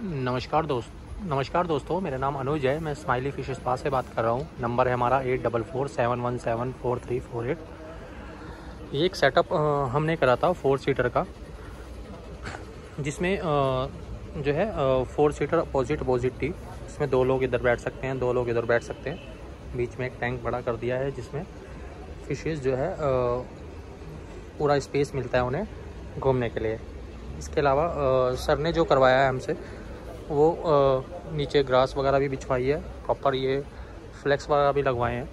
नमस्कार दोस्त, नमस्कार दोस्तों, मेरा नाम अनुज है, मैं स्माइली फ़िश स्पा से बात कर रहा हूँ। नंबर है हमारा eight double four seven one seven four three four eight ये एक सेटअप हमने करा था फोर सीटर का, जिसमें जो है फोर सीटर अपोजिट अपोजिट थी इसमें दो लोग इधर बैठ सकते हैं, दो लोग इधर बैठ सकते हैं। बीच में एक टैंक बड़ा कर दिया है, जिसमें फिशेस जो है पूरा स्पेस मिलता है उन्हें घूमने के लिए। इसके अलावा सर ने जो करवाया है हमसे वो नीचे ग्रास वगैरह भी बिछवाई है प्रॉपर ये फ्लैक्स वगैरह भी लगवाए हैं।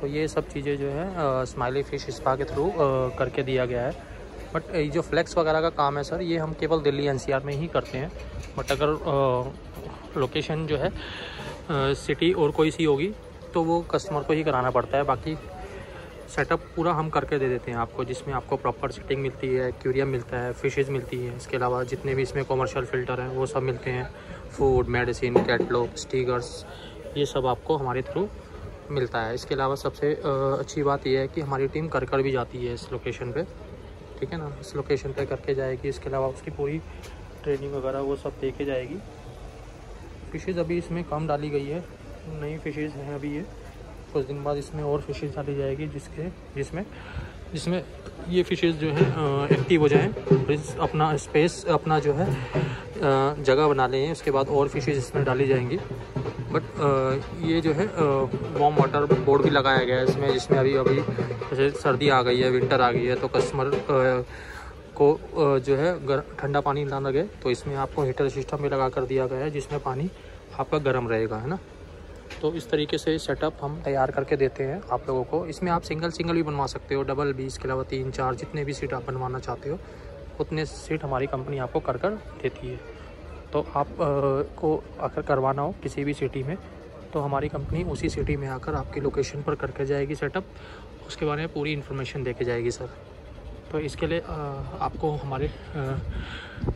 तो ये सब चीज़ें जो है स्माइली फ़िश स्पा के थ्रू करके दिया गया है। बट ये जो फ्लैक्स वगैरह का काम है सर, ये हम केवल दिल्ली एनसीआर में ही करते हैं। बट अगर लोकेशन जो है सिटी और कोई सी होगी तो वो कस्टमर को ही कराना पड़ता है। बाकी सेटअप पूरा हम करके दे देते हैं आपको, जिसमें आपको प्रॉपर सेटिंग मिलती है क्यूरियम मिलता है फिशेज़ मिलती है, इसके अलावा जितने भी इसमें कॉमर्शियल फ़िल्टर हैं, वो सब मिलते हैं। फ़ूड मेडिसिन कैटलॉग स्टिकर्स ये सब आपको हमारे थ्रू मिलता है। इसके अलावा सबसे अच्छी बात यह है कि हमारी टीम कर कर भी जाती है इस लोकेशन पे, ठीक है ना? इस लोकेशन पे करके जाएगी, इसके अलावा उसकी पूरी ट्रेनिंग वगैरह वो सब देखे जाएगी। फ़िशेज़ अभी इसमें कम डाली गई है, नई फ़िशेज़ हैं अभी ये। कुछ दिन बाद इसमें और फिशेज़ डाली जाएगी जिसके, जिसमें जिसमें ये फिशेज़ जो है एक्टिव हो जाएँ अपना स्पेस अपना जो है जगह बना लें, उसके बाद और फिशेज़ इसमें डाली जाएँगी। बट ये जो है वार्म वाटर बोर्ड भी लगाया गया है इसमें, जिसमें अभी अभी जैसे सर्दी आ गई है विंटर आ गई है तो कस्टमर को जो है ठंडा पानी ना लगे तो इसमें आपको हीटर सिस्टम भी लगा कर दिया गया है, जिसमें पानी आपका गर्म रहेगा, है ना? तो इस तरीके से सेटअप हम तैयार करके देते हैं आप लोगों को। इसमें आप सिंगल सिंगल भी बनवा सकते हो डबल भी इसके अलावा तीन चार जितने भी सीट आप बनवाना चाहते हो उतने सीट हमारी कंपनी आपको कर कर देती है। तो आप आ, को अगर करवाना हो किसी भी सिटी में तो हमारी कंपनी उसी सिटी में आकर आपकी लोकेशन पर करके जाएगी सेटअप उसके बारे में पूरी इन्फॉर्मेशन दे के जाएगी सर तो इसके लिए आपको हमारे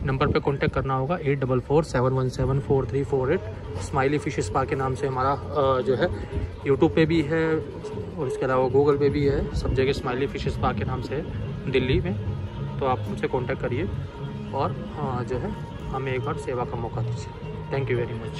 नंबर पे कांटेक्ट करना होगा eight double four seven one seven four three four eight smiley fish spa के नाम से हमारा जो है यूट्यूब पे भी है, और इसके अलावा गूगल पे भी है, सब जगह स्माइली फ़िश स्पा के नाम से है दिल्ली में। तो आप हमसे कॉन्टेक्ट करिए, और जो है, हमें एक बार सेवा का मौका दीजिए। Thank you very much